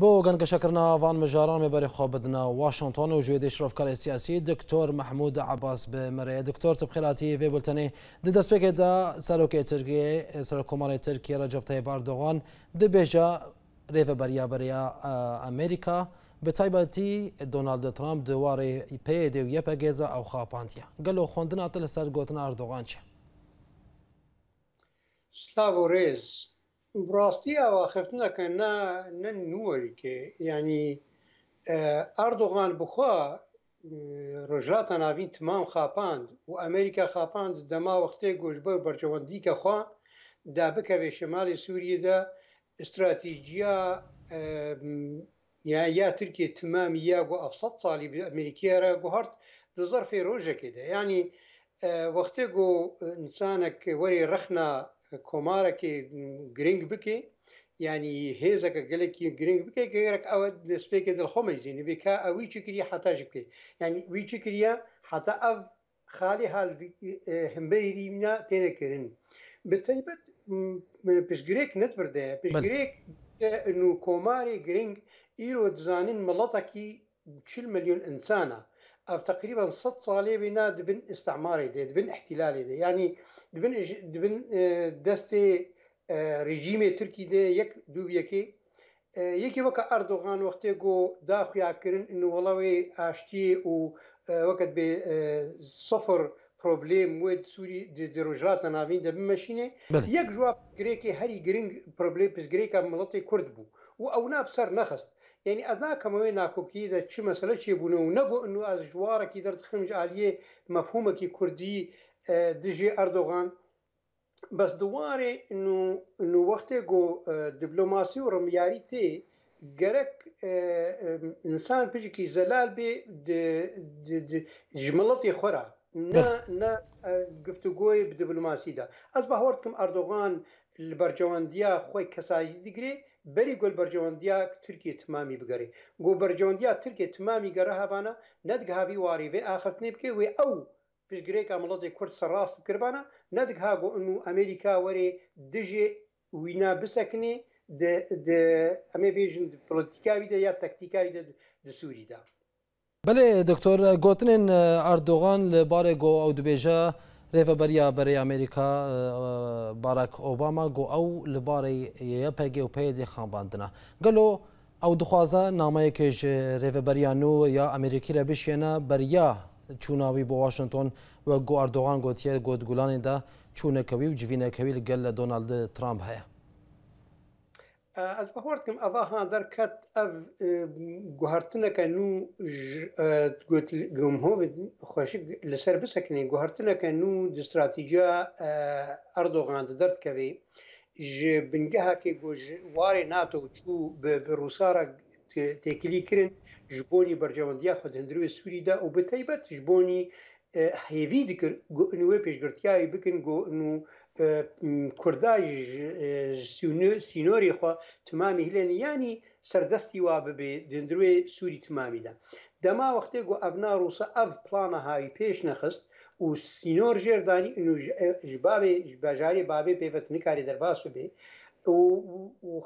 بۆ گەنگەشەکردنا وان مژاران بەری خۆ بدنە واشنگتن و ژێ دەشرفکاری سیاسی دکتۆر مححمود عباس بمەرەیە دکتۆر تبخیراتی بێ بولتنێ دەستپێکێدا سەرۆکی ترکیه سەر کۆماری ترکیه رە جبتای باردۆغان دەبێژە ڕێوە بەریابەریا ئەمریکا بە تایبەتی دۆنالد ترامپ دووارێ پێ دێ و یەپەگێزە ئەو خاپانتیە گەلۆ خوندناتە لەسەر گوتن ئاردۆغان چە سلااو ڕێز براستی ئاواخفتنەکە نە نوەریکێ ینی ئەردوغان بخوا ڕژاتە ناوین تمام خاپاند و ئەمریکا خاپاند دەما وەختەیە گۆشبە بەرجەوەندیکە خوا دا بکەوێ شمالی سووریدا استراتیژیا یا یا ترکیە تمامی یا گو ئەفسەد ساڵی ئەمریکیارە گوهرت دە زەرفی ڕۆژێکێدا ینی وەختێ گۆ انسانێک وەری رەخنا komareke giring bike yani hêzeke gelekî giring bike gerek ew spêkê dilxome jînî bê ka ew wî çi kiriye heta ji bike yani wî çi kiriye heta ev xalî hal himbeyî mina têne kirin bi taybet pişgirêk netbirde pişgirêk nû komarê giring îro dizanin miletekî çil milyon insana ev teqrîban sed salê bîna dibin istemmarê dê dibin ihtilalê de yani دبن دبن دەستی ریژیمی ترکی دێ یەک دوویەکی یەکی وەکە ئەردۆغان وەختێ گۆ داخیاکردن وڵەوەی ئاشتی و وەکت بێ سفر پرۆبلێم وێ سووری دێڕۆژاتە ناوین دەبن مەشینێ یەک ژوا گرێکی هەری گرنگ پرۆبلێ پزگرێکە مڵەتی کورد بوو و ئەو ناب سەر نەخست یعنی ئەز ناکەمەوەی ناکۆکی دە چی مەسلە چێ بوون و نەبوو ئەن و ئەز ژوارەکی دەردخمژ عالیە مەفهومەکی کوردی دژی ئەردۆغان بەس دووارێ وەختێک گۆ دیبلۆماسی و ڕمیاری تێ گەرەک انسان پچکی زەلال بێ ژمڵەتی خۆرا گفتوگۆی دیبلوماسیدا ئەس بەهۆردکم ئەردۆغان لە بەرجەوەندیا خۆی کەسایی دیگرێ بەری گل بەرجەوەندیا ترکی تمامی بگەری گۆ بەرجەوەندیا ترکێ تمامی گەرە هەبانە نەتگەهاوی واریێ ئاخرتنێ بکێ وێ ئەو پشتگرێک ئەمەڵەتی کورد سەڕاست و کردبانە نەدک هاگۆ ئەن و ئەمریکا وەرێ دژێ وینا بسەکنێ ئەمێ بێژن پلتیکاوی دە یا تەکتیکاوی دە سووریدا. بەێ دکتۆر گوتنێن ئاردۆغان لە بارێ گۆ ئەو دبێژە رێڤەبەریا بەرەی ئەمریکا باراک ئۆباما گۆ ئەو لە بارەی یە پێگە و پێدی خانباندنە گەلۆ ئەو دخوازە نامەیەکێژ رێڤەبەریان و یا ئەمریکی رە بشێنە بەریا چوناوی بۆ واشنگتۆن وە گۆ ئەردۆغان گوتیە گۆتگولانیدا چوونەکەوی و جوینەکەوی لەگەل لە دۆنالد ترامپ هەیە ez bixwartim eva ha derket ev guhartineke nû gumhovê xweşik li ser bisekinê guhartineke nû di stratejiya erdogan di derdkevê ji bingehekê got ji warê nato çû bi rûsara تێکلی کردن ژبوونی بەرجەوەندیا خود هەندروێ سووریدا و بەتیبەت ژبوونی هێوی نوێ پێشگرتیاوی بکن گۆن و کوردای سینۆری خوا تمامی هلێن ینی سەردەستی وا ببێ دندروێ سووری تمامیدا دەما وەختێک گو ئەبنا ڕوسە ئەف پلانە هاوی پێش نەخست و سینۆر ژێردانی ژبابێ بەژاری بابێ پێبەت نکاری دەرباس بێ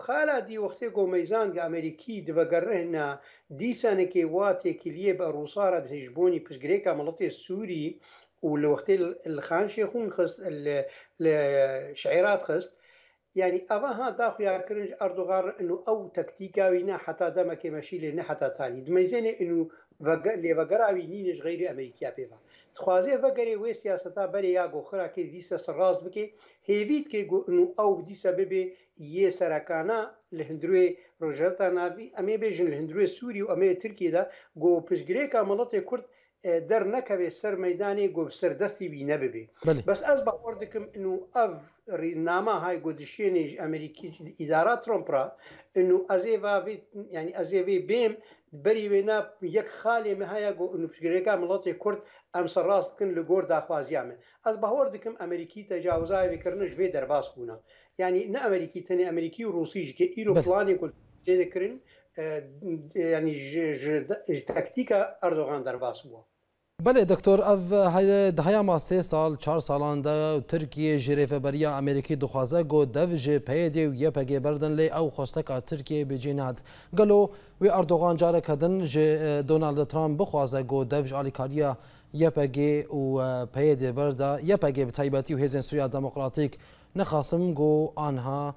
خالا دی وەختێ گۆمەیزانگە ئەمریکی دڤگەڕێنا دیسانێکی واتێکی لێ بە ڕووسارە درێژبوونی پشگرێکە مەڵەتی سووری و لە وەختێ خان شێخون خست لە شعێرات خست ینی ئەوە ها داخویا کرنج ئەردوغار ئەو تەکتیکاوینا حتا دەمەکێ مەشی لێ نەحتا تانی دمەزێنێ و لێوەگەراوی نینش غیری ئەمریکیا پێوان dixwaze vegere wê siyaseta berê ya goxirakê dîsa sirraz bike hêvîtkê nû ew dîsa bibe yê serekana li hindirê Rojeta Navî em ê bêjin li hindirê Sûrî û em ê Tirkiyê de got piştgirêka miletê Kurd der nekeve ser meydanê got serdestî wî nebibe. Bes ez bawar dikim nû ev rînama hay godişiyên Amerîkî îdara Trump ra nû ez ê yani ez ê vê bêm بەری وێنا یەک خالی مەهەیە نوپشگرێکە مڵەتی کورد ئەمسە ڕاست بکەن لە گۆر داخوازیامە ئەس بەهۆر دکم ئەمریکی تەجاوزاویکردنش بێ دەرباس بوونە ینی نە ئەمریکی تەنێ ئەمریکی و رووسیش کە ئیرو پلانی دەکردن ینی تەکتیکە ئەردۆغان دەرباس بووە بله دکتر او دهیما سه سال چهار سالان ده ترکیه جی رهبریا امریکی دخوازه گو دو جی پیدی و یه پگی بردن لی او خوشتکا ترکیه بجی ند گلو وی اردوغان جاره کدن جی دونالد ترامپ بخوازه گو دو جی آلیکاریا یه پگی و پیدی برده یه پگی به تایبتی و هیزن سوریا دموکراتیک نخاسم گو آنها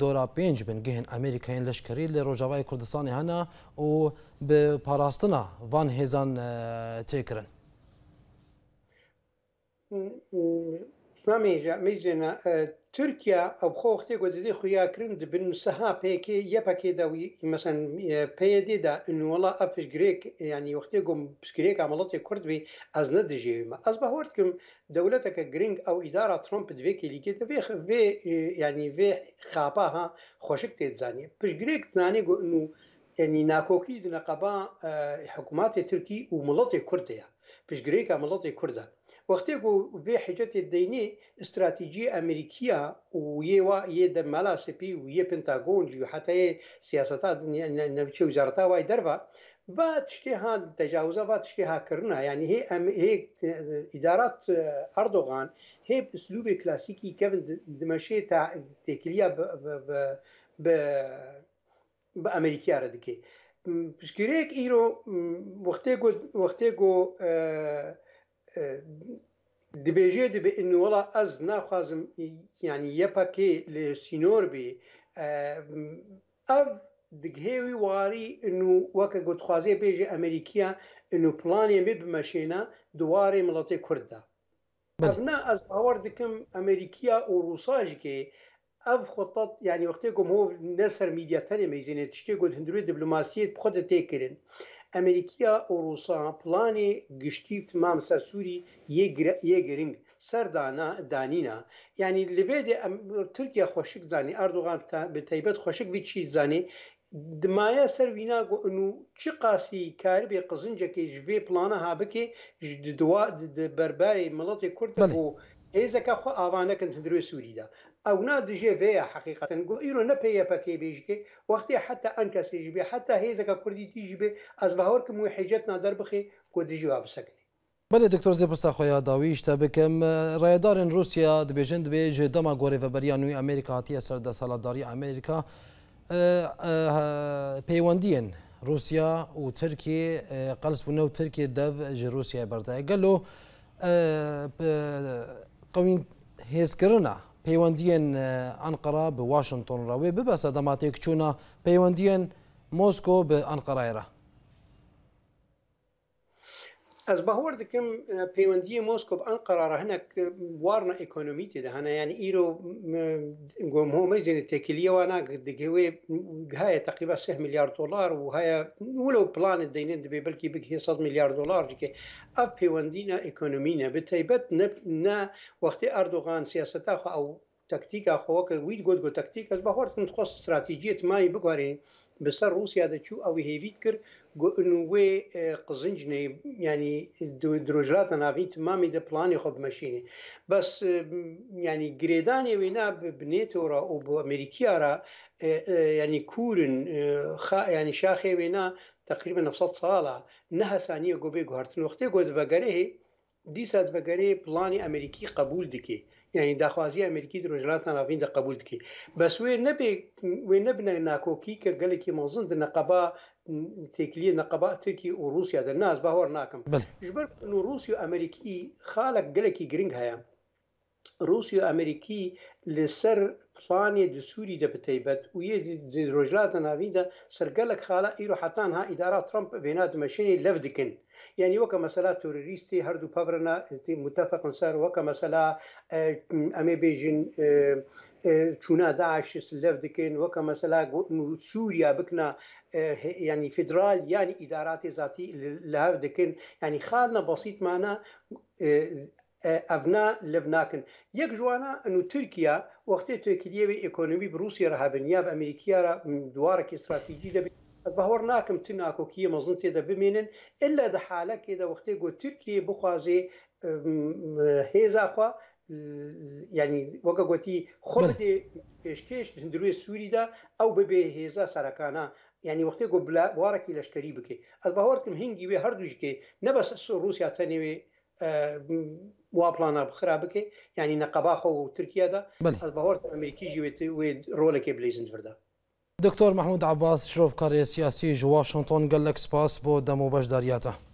دۆرا پێنج بن گەهێن ئەمریکایان لەشکری لە ڕۆژاوای کوردستانی هەنا و پاراستنا وان هێزان تێکردن. Sami, ja, mi zina, تورکیا ئەو خۆختێ گوتدی خویاکردن دبن سەها پێکێ یەپەکێداوی مەسەن پێە دێدا نوڵە ئەفش گرێک ینی وەختێ گم پسکرێک ئەمەڵەتی کوردبی ئەس نەدەژێویمە ئەس بە هۆردکم دەولەتەکە گرنگ ئەو ئیدارا ترۆمپ دوێکی لیکێ دەبێ ینی وێ خاپاها خۆشک تێزانانی پشگرێک زانێ گو و ینی ناکۆکی نەقەبا حکووماتی تورکی و مڵەتی کوردەیە پشگرێکە مڵەتی کووردە وقتی گو به حجت دینی استراتژی امریکیا و یه و یه د مالا سپی و یه پنتاگون جو حتی سیاست نوچه وزارت وای دروا و تشکی ها تجاوزا و تشکی ها کرنا یعنی هی, ام هی ادارات اردوغان اه، هی اسلوب کلاسیکی که دمشه تا تکلیه ب ب ب ب امریکیا پشکریک ایرو وقتی گو وقتی گو اه دبێژێ دەبێ وڵا ئەس ناخوازم ینی یەپەکێ لە سینۆر بێ ئەو دگهێوی واری و وەکە گوتخوازیە بێژێ ئەمریکیە و پلانێ بێ بمەشێنە دووارێ مڵەتی کووردا ئەفنا ئەس باوەڕ دکم ئەمریکیا و ڕووساژکێ ئەف خۆتات یعنی وەختێکم هۆ نەسەر میدیاتەنێ مەیزینێت شتێک گوت هندروی دیبلوماسیت خۆدە تێکردن. ئەمریکیا ئۆروسا پلانی گشتی تمام سەر سووری یەگرنگ سەردانا دانینا ینی لبێدێ تورکیا خۆشک زانی ئاردوغان بە تایبەت خۆشک بچی زانێ دمایە سەر ویناگوئن و چ قاسی کاربێ قزنجەکەی ژێ پلانە ها بکێ دوا بەرباری مڵەتی کورد بۆ ئێزەکە خۆ ئاوانەکەن هەندروێ سووریدا او نادجه به حقیقتا اینو نه پیه پکی بیش که وقتی حتی ان کسی جبه حتی هیزه که کردی تیجی به از بهار که موحجت نادر بخی که دجی آبسکنی بله دکتر زپرسا خویا داویش تبکم رایدارن روسیا دبیجند به جدما گوری و بریانوی امریکا هاتی سر ده سالداری امریکا پیوندین روسیا و ترکی قلس بنو ترکی دف جه روسیا برده گلو قوین هیز کرنا پیوندیان انقره آه، به واشنگتن را و ڕەوێ ببەسە چونا پیوندیان موسکو به انقره ئەنقرایرە از باور دکم اه، پیوندی موسکو به انقره رهنه وارنا اکونومیتی ده هنه یعنی ایرو گم هو مجن تکلیه وانا وی های تقریبا 3 مليار دولار وهاي ولو بلان الدينين دبي بلكي بك 100 مليار دولار ديك نه پیوندینا نه به تایبت نه وقتی اردوغان سیاست او تەکتیکا خۆکە ویت گوت گوت تەکتیک ئەس بە هۆرتن خۆست استراتیجیت مای بگوارێ بەسەر رووسیا دەچوو ئەوی هێویت کرد وێ قزنج ینی درۆژاتە ناویت مامی دە پلانی خۆ بمەشینێ بەس ینی گرێدانی وێنا بنێتۆرە و بۆ ئەمریکیارە ینی کورن ینی شاخێ وێنا تقریبا 900 ساڵە نەهسانیە گۆبێ گوهرتن وختێ گۆت بەگەرەهێ دیسات بەگەرێ پلانی ئەمریکی قبول دکێ یعنی داخوازی ئەمریکی درۆژلاتان ڕاوین دە قبول بکی بەس وێ نەبێ وێ نەبنە ناکۆکی کە گەلێکی مەزن دە نەقەبا تێکلیە نەقەبا ترکی و رووسیا دە ناز باهۆر ناکەم ژبەر رووسی و ئەمریکی خاڵک گەلێکی گرنگ هەیە رووسی و ئەمریکی لەسەر اسبانيا ئیسپانیە دی سووری دەبتەیبەت و رجلات ناویدا سرگەلک خالا ئیر و حتان ها ئیدارا ترمپ بێنات مەشینی لەف دکن یعنی وەکە مەسەلا توریستی هەردوو پەبرنا متفقن سەر وەکە مەسەلا اه، ئەمێ بێژین اه، اه، چوونا داعش لەف دکن وەکە مەسەلا سووریا بکنە ینی فدرال یانی ئیداراتی زاتی لەف دکن خالنا خانە معنا ئەڤنا لەب ناکەن یەک جوانە ئەن و تورکیا وەختێ توێکلیەوە ئەکۆنمی بروسی ڕهابنیاب ئەمریکیارە دووارێکی استراتیجی دەبێت ئەس بەهۆر ناکەم ت ناکۆکیە مەزن تێدە بمێنن ئللا دە حالەکێدا وەختێ گۆ تورکیە بخوازێ هێزاخوا ینی وەگە گوتی خۆڵێ پێشکەش هندروێ سووریدا ئەو ببێ هێزا سەرەکانە ینی وەختی گۆ بوارەکی لەشکری بکەیت ئەس بەهۆرتم هنگی وێ هەردووشکێ نەبەس رووسیا تەنێوێ وا پلانە بخرا بکەیت ینی نەقەباخۆ و ترکیادا بەهۆر ئەمریکیژی وێت ڕۆلەکەی بلیزنبردا. دکتۆر محمود عباس شرۆڤ کارێ سیاسی ژ وااشنگتۆن گەلەک سپاس بۆ دەم و بەشداریاتە.